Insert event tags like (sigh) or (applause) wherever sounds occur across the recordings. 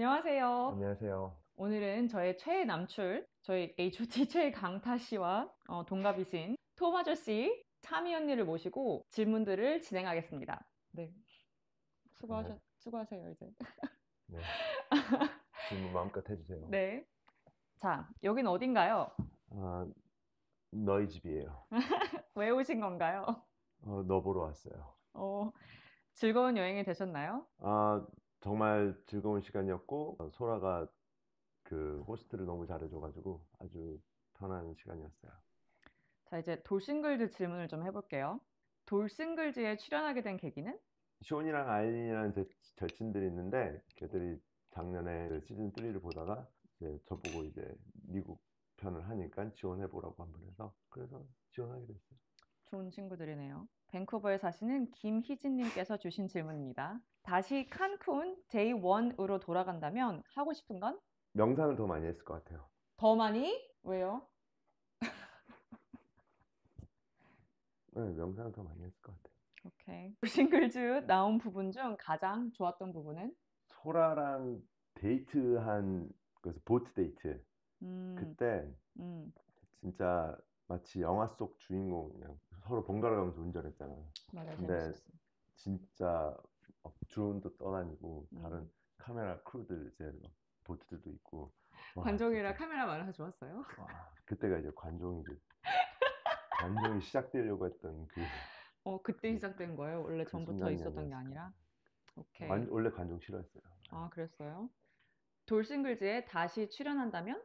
안녕하세요. 안녕하세요. 오늘은 저의 최애 남출, 저희 H.O.T (laughs) 최애 강타 씨와 어, 동갑이신 톰 아저씨, 차미 언니를 모시고 질문들을 진행하겠습니다. 네. 수고하셔, 네. 수고하세요, 이제. 네. (laughs) 질문 마음껏 해주세요. 네. 자, 여긴 어딘가요? 아, 너희 집이에요. (laughs) 왜 오신 건가요? 어, 너 보러 왔어요. 어, 즐거운 여행이 되셨나요? 아, 정말 즐거운 시간이었고, 어, 소라가 그 호스트를 너무 잘해줘가지고 아주 편한 시간이었어요. 자, 이제 돌싱글즈 질문을 좀 해볼게요. 돌싱글즈에 출연하게 된 계기는? 시온이랑 아이린이라는 제 절친들이 있는데, 걔들이 작년에 그 시즌 3를 보다가 이제 저보고 이제 미국 편을 하니까 지원해보라고 한 번 해서, 그래서 지원하게 됐어요. 좋은 친구들이네요. 밴쿠버에 사시는 김희진님께서 주신 질문입니다. 다시 칸쿤 Day 1으로 돌아간다면 하고 싶은 건? 명상을 더 많이 했을 것 같아요. 더 많이? 왜요? (laughs) 네, 명상을 더 많이 했을 것 같아요. 오케이. 싱글즈 나온 부분 중 가장 좋았던 부분은? 소라랑 데이트한 그래서 보트 데이트 음, 그때 음, 진짜 마치 영화 속 주인공 그냥 서로 번갈아 가면서 운전했잖아. 맞아, 근데 재밌었어. 진짜 막 드론도 떠다니고 음. 다른 카메라 크루들 이제 막 보트들도 있고 와, 관종이라 진짜, 카메라 많아서 좋았어요? 와, 그때가 이제 관종이 이제 관종이 시작되려고 했던 그 (laughs) 어, 그때 시작된 거예요? 원래 그 전부터 있었던 게. 아니라? 오케이. 관- 원래 관종 싫어했어요. 아, 그랬어요? 돌싱글즈에 다시 출연한다면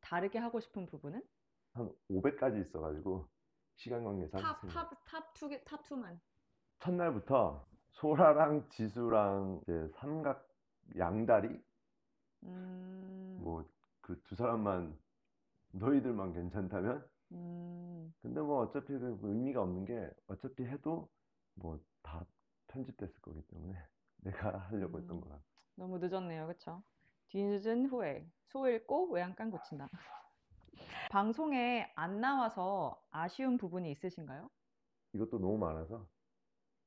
다르게 하고 싶은 부분은? 한 500까지 있어가지고 시간 관계상 top, 생각- top, top 두 개, top two만. 첫날부터 소라랑 지수랑 이제 삼각 양다리 음, 뭐그 두 사람만 너희들만 괜찮다면 음, 근데 뭐 어차피 그 의미가 없는 게 어차피 해도 뭐 다 편집됐을 거기 때문에 (laughs) 내가 하려고 했던 음. 거라 너무 늦었네요, 그쵸? 뒤늦은 후회, 소 읽고 외양간 고친다. 방송에 안 나와서 아쉬운 부분이 있으신가요? 이것도 너무 많아서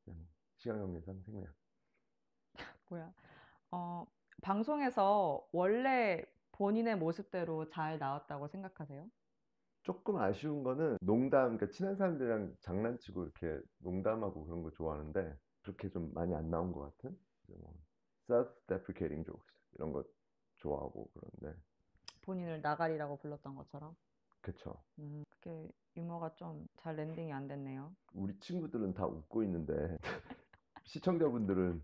그냥 시간 관계상 생략 (laughs) 뭐야? 어, 방송에서 원래 본인의 모습대로 잘 나왔다고 생각하세요? 조금 아쉬운 거는 농담 그러니까 친한 사람들이랑 장난치고 이렇게 농담하고 그런 거 좋아하는데 그렇게 좀 많이 안 나온 것 같은 뭐 self-deprecating jokes 이런 거 좋아하고 그런데 본인을 나가리라고 불렀던 것처럼. 그쵸 음, 그게 유머가 좀 잘 랜딩이 안 됐네요. 우리 친구들은 다 웃고 있는데 (laughs) 시청자분들은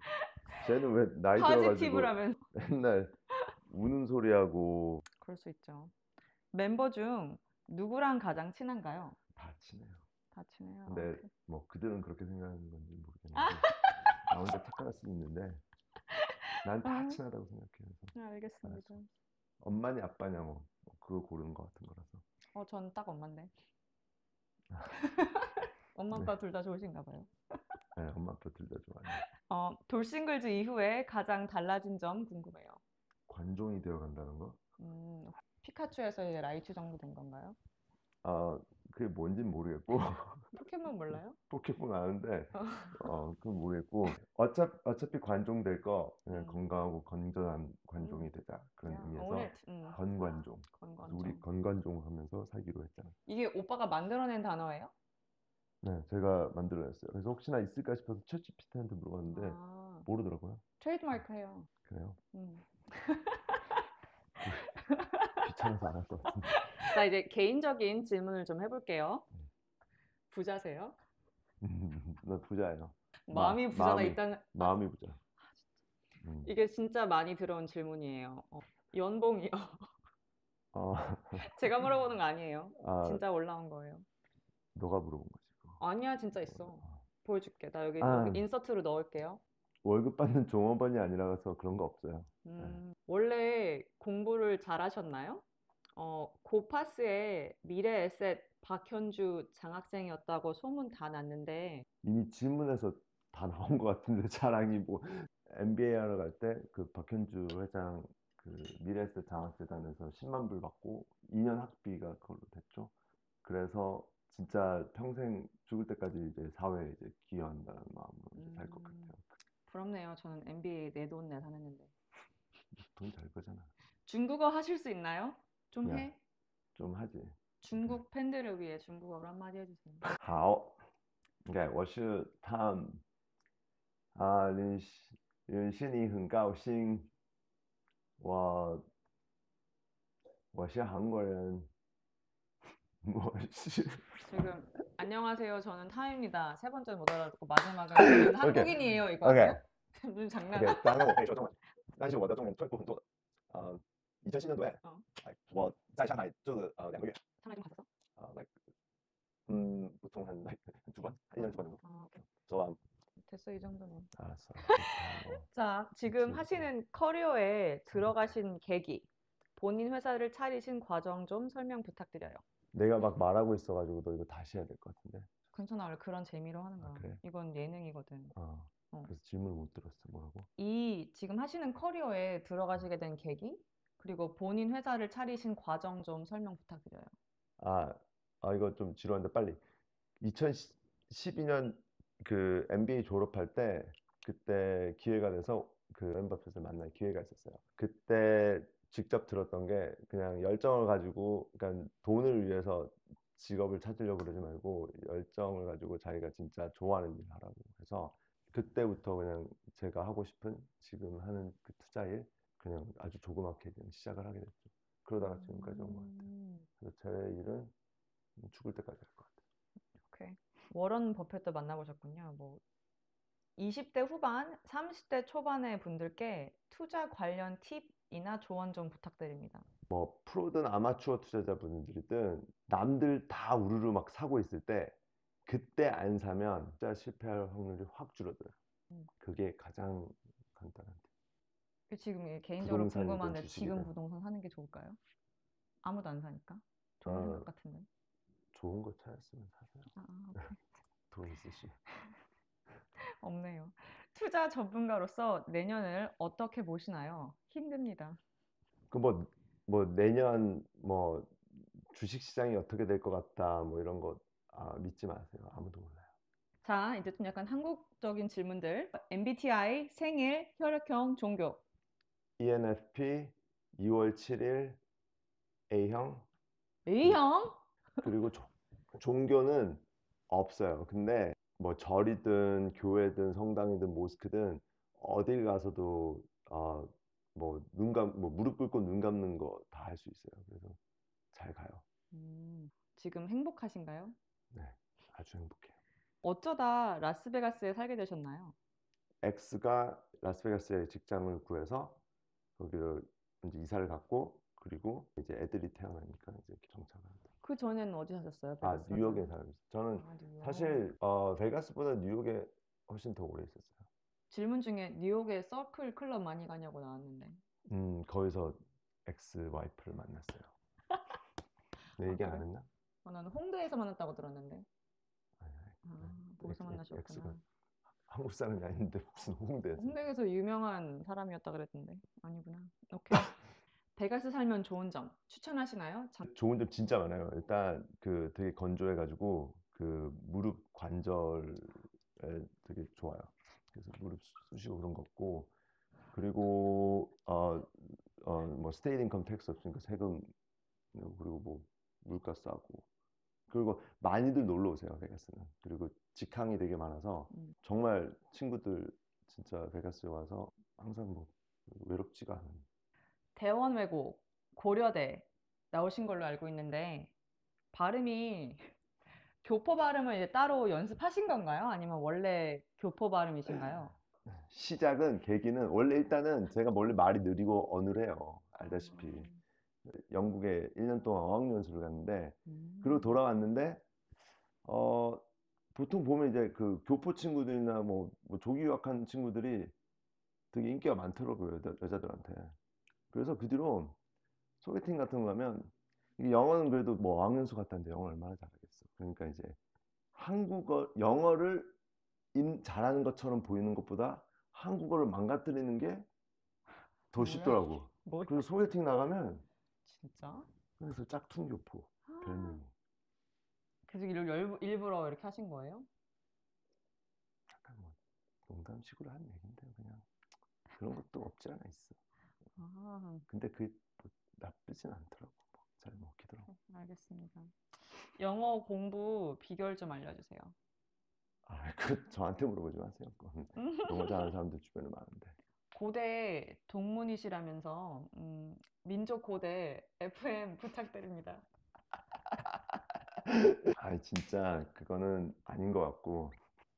쟤는 왜 나이 들어가지고 파지티브라면 (laughs) 맨날 우는 소리하고 그럴 수 있죠. 멤버 중 누구랑 가장 친한가요? 다 친해요. 다 친해요. 근데 오케이. 뭐 그들은 그렇게 생각하는 건지 모르겠는데 나 혼자 착각할 수도 있는데 난다 아. 친하다고 생각해요. 그래서 네, 알겠습니다. 엄마냐 아빠냐 뭐 그거 고르는 것 같은 거라서 어, 전 딱 엄마인데. (laughs) 엄마 네. 아빠 둘 다 좋으신가 봐요. (laughs) 네, 엄마 아빠 둘 다 좋아해요. 어, 돌싱글즈 이후에 가장 달라진 점 궁금해요. 관종이 되어 간다는 거? 음, 피카츄에서 이제 라이츄 정도 된 건가요? 아 그게 뭔진 모르겠고 (laughs) 포켓몬 몰라요? 포켓몬 아는데 어 그건 모르겠고 어차피 어차피 관종 될 거 그냥 음. 건강하고 건전한 관종이 되자 그런 야, 의미에서 오늘 음, 건관종 건관종. 우리 건관종 하면서 살기로 했잖아. 이게 오빠가 만들어낸 단어예요? 네, 제가 만들어냈어요. 그래서 혹시나 있을까 싶어서 챗GPT한테 물어봤는데 아, 모르더라고요. 트레이드마크 해요. 그래요? 음. (laughs) 귀찮아서 안 할 것 같은데. (laughs) 자, 이제 개인적인 질문을 좀 해볼게요. 음. 부자세요? (laughs) 나 부자예요. 마- 마음이 부자가 마음이. 있다는 마음이 부자. 음. 이게 진짜 많이 들어온 질문이에요. 어, 연봉이요. 어, (laughs) 제가 물어보는 거 아니에요. 아, 진짜 올라온 거예요. 너가 물어본 거지. 그거. 아니야, 진짜 있어. 어. 보여줄게. 나 여기, 아. 인서트로 넣을게요. 월급 받는 종업원이 아니라서 그런 거 없어요. 음, 원래 공부를 잘하셨나요? 어, 고파스의 미래 에셋 박현주 장학생이었다고 소문 다 났는데, 이미 질문에서 다 나온 것 같은데 (laughs) 자랑이 뭐 MBA 하러 갈 때 그 박현주 회장 그 미래에셋 장학재단에서 10만 불 받고 2년 학비가 그걸로 됐죠. 그래서 진짜 평생 죽을 때까지 이제 사회에 이제 기여한다는 마음으로 이제 살것 음. 같아요. 부럽네요. 저는 MBA 내 돈 내산 했는데. (laughs) 돈 잘 버잖아. 중국어 하실 수 있나요? 좀 야. 해? 좀 하지. 중국 팬들을 위해 중국어로 한마디 해주세요. 好，OK，我是 Tom，啊，认识认识你很高兴，我我是韩国人，我是 지금 안녕하세요. 저는 타입니다. 세 번째 못 알아듣고 마지막은 저는 한국인이에요. 이거 오케이. 아세요? 무슨 장난? ，OK，当然我可以说中文，但是我的中文退步很多的。呃， 以前新年对，哦哎，我在上海住了呃两个月， 상하이 좀 갔었어? 啊、like，嗯，不同很 like 主观，一人主观정도。 아, 오케이. 좋아. 됐어 이 정도면. 알았어. (laughs) 자, 지금 그치. 하시는 커리어에 들어가신 계기, 본인 회사를 차리신 과정 좀 설명 부탁드려요. 내가 막 말하고 있어가지고 너 이거 다시 해야 될 것 같은데. 괜찮아, 원래 그런 재미로 하는 아, 거야. 그래? 이건 예능이거든. 어. 어. 그래서 질문을 못 들었어. 뭐라고? 이 지금 하시는 커리어에 들어가시게 된 계기, 그리고 본인 회사를 차리신 과정 좀 설명 부탁드려요. 아, 아 이거 좀 지루한데 빨리. 2012년 그 MBA 졸업할 때 그때 기회가 돼서 그 엠버핏을 만날 기회가 있었어요. 그때 직접 들었던 게 그냥 열정을 가지고 그러니까 돈을 위해서 직업을 찾으려고 그러지 말고 열정을 가지고 자기가 진짜 좋아하는 일 하라고 해서 그때부터 그냥 제가 하고 싶은 지금 하는 그 투자 일 그냥 아주 조그맣게 그냥 시작을 하게 됐죠. 그러다가 지금까지 온 것 같아요. 음, 그래서 제 일은 죽을 때까지 할 것 같아요. 오케이. 워런 버핏도 만나보셨군요. 뭐 20대 후반, 30대 초반의 분들께 투자 관련 팁이나 조언 좀 부탁드립니다. 뭐 프로든 아마추어 투자자분들이든 남들 다 우르르 막 사고 있을 때 그때 안 사면 진짜 실패할 확률이 확 줄어들어요. 음. 그게 가장 간단한 이게 개인적으로 부동산이든 궁금한데 지금 주식이든. 부동산 사는 게 좋을까요? 아무도 안 사니까. 좋은 어. 생각 같은데. 좋은 거 찾았으면 사세요. 아. (laughs) 돈 있으시면. (laughs) 없네요. 투자 전문가로서 내년을 어떻게 보시나요? 힘듭니다. 그뭐뭐 내년 뭐 주식 시장이 어떻게 될 것 같다 뭐 이런 거 아, 믿지 마세요. 아무도 몰라요. 자, 이제 좀 약간 한국적인 질문들. MBTI, 생일, 혈액형, 종교. ENFP 2월 7일 A형 A형? 그리고 조- 종교는 없어요. 근데 뭐 절이든 교회든 성당이든 모스크든 어딜 가서도 어, 뭐눈 감, 뭐 무릎 꿇고 눈 감는 거 다 할 수 있어요. 그래서 잘 가요. 음, 지금 행복하신가요? 네, 아주 행복해요. 어쩌다 라스베가스에 살게 되셨나요? X가 라스베가스에 직장을 구해서 거기로 이제 이사를 갔고 그리고 이제 애들이 태어나니까 이제 정착을 한다. 그 전에는 어디 사셨어요? 아 베가스는? 뉴욕에 살고 있어요. 저는 아, 뉴욕. 사실 어, 베가스보다 뉴욕에 훨씬 더 오래 있었어요. 질문 중에 뉴욕에 서클 클럽 많이 가냐고 나왔는데. 음, 거기서 ex-wife를 만났어요. 내 (laughs) 얘기 안 그래? 했나? 어, 나는 홍대에서 만났다고 들었는데. 아, 거기서 만나셨구나. 한국 사람이 아닌데 무슨 홍대에서? 홍대에서 유명한 사람이었다 그랬던데. 아니구나. 오케이. (laughs) 베가스 살면 좋은 점 추천하시나요? 장- 좋은 점 진짜 많아요. 일단 그 되게 건조해가지고 그 무릎 관절에 되게 좋아요. 그래서 무릎 쑤시고 그런 거 없고 그리고 어 어 뭐 state income tax 없으니까 세금 그리고 뭐 물가 싸고 그리고 많이들 놀러 오세요 베가스는 그리고 직항이 되게 많아서 음. 정말 친구들 진짜 베가스에 와서 항상 뭐 외롭지가 않은 대원 외고 고려대 나오신 걸로 알고 있는데 발음이 (laughs) 교포 발음을 이제 따로 연습하신 건가요? 아니면 원래 교포 발음이신가요? 시작은 계기는 원래 일단은 제가 원래 말이 느리고 어눌해요 알다시피 영국에 1년 동안 어학연수를 갔는데 음. 그리고 돌아왔는데 어 보통 보면 이제 그 교포 친구들이나 뭐, 뭐 조기 유학한 친구들이 되게 인기가 많더라고요 여자, 여자들한테 그래서 그 뒤로 소개팅 같은 거 가면 이게 영어는 그래도 뭐 어학연수 갔다는데 영어 얼마나 잘하겠어 그러니까 이제 한국어 영어를 인- 잘하는 것처럼 보이는 것보다 한국어를 망가뜨리는 게더 뭐야? 쉽더라고 뭐 그래서 소개팅 나가면 진짜? 그래서 짝퉁 교포 별명이 그래서 이걸 열- 일부러 이렇게 하신 거예요? 약간 뭐 농담식으로 한 얘긴데 그냥 그런 것도 없지 않아 있어. 아, 근데 그게 뭐 나쁘진 않더라고. 뭐잘 먹히더라고. 알겠습니다. 영어 공부 비결 좀 알려주세요. 아, 그 저한테 물어보지 마세요. 그건 (laughs) 영어 잘하는 사람들 주변에 많은데. 고대 동문이시라면서 음, 민족 고대 FM (laughs) 부탁드립니다. 아, 진짜 그거는 아닌 것 같고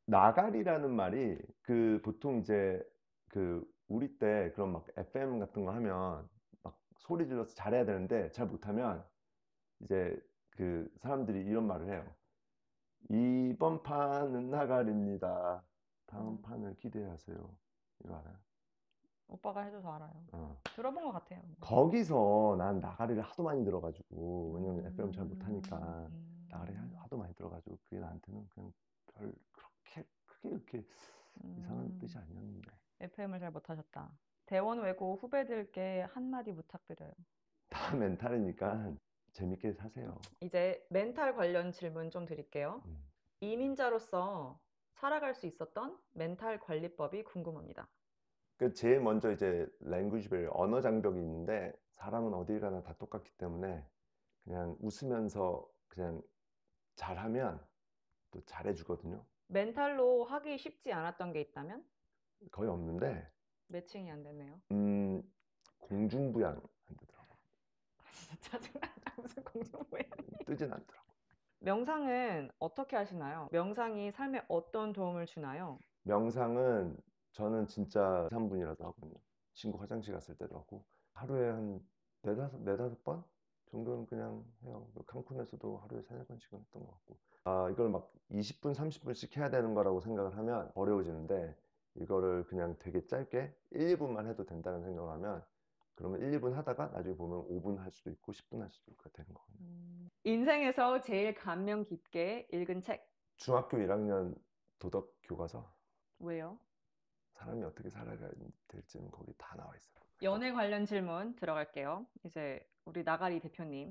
나가리라는 말이 그 보통 이제 그 우리 때 그런 막 FM 같은 거 하면 막 소리 질러서 잘해야 되는데 잘 못하면 이제 그 사람들이 이런 말을 해요. 이번 판은 나가리입니다. 다음 음. 판을 기대하세요. 이거 알아요? 오빠가 해줘서 알아요. 어. 들어본 것 같아요. 거기서 난 나가리를 하도 많이 들어가지고 왜냐면 FM 잘 음, 못하니까 음, 나가리 하도 많이 들어가지고 그게 나한테는 그냥 별 그렇게 크게 이렇게 이상한 음, 뜻이 아니었는데 FM을 잘 못하셨다. 대원 외고 후배들께 한마디 부탁드려요. 다 멘탈이니까 재밌게 사세요. 이제 멘탈 관련 질문 좀 드릴게요. 음. 이민자로서 살아갈 수 있었던 멘탈 관리법이 궁금합니다. 그 제일 먼저 이제 랭귀지 벨 언어 장벽이 있는데 사람은 어딜 가나 다 똑같기 때문에 그냥 웃으면서 그냥 잘하면 또 잘해주거든요. 멘탈로 하기 쉽지 않았던 게 있다면 거의 없는데 매칭이 안 되네요. 음, 공중부양 안 되더라고. 진짜 짜증난다. (laughs) 무슨 공중부양. 뜨진 않더라고. 명상은 어떻게 하시나요? 명상이 삶에 어떤 도움을 주나요? 명상은 저는 진짜 3분이라도 하거든요. 친구 화장실 갔을 때도 하고 하루에 한 네다섯, 네다섯 번 정도는 그냥 해요. 그 칸쿤에서도 하루에 세네 번씩은 했던 것 같고 아 이걸 막 20분, 30분씩 해야 되는 거라고 생각을 하면 어려워지는데 이거를 그냥 되게 짧게 1, 2분만 해도 된다는 생각을 하면 그러면 1, 2분 하다가 나중에 보면 5분 할 수도 있고 10분 할 수도 있고 되는 거거든요. 인생에서 제일 감명 깊게 읽은 책 중학교 1학년 도덕 교과서 왜요? 사람이 어떻게 살아가야 될지는 거기 다 나와 있어요. 연애 관련 질문 들어갈게요. 이제 우리 나가리 대표님